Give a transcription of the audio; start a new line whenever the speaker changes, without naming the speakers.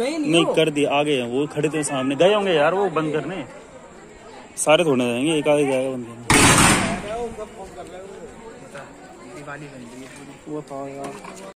नहीं नहीं
कर दिया आगे गए वो खड़े थे सामने। गए होंगे यार वो बंद करने। सारे थोड़े जाएँगे एक आगे जाएगा बंद करने वो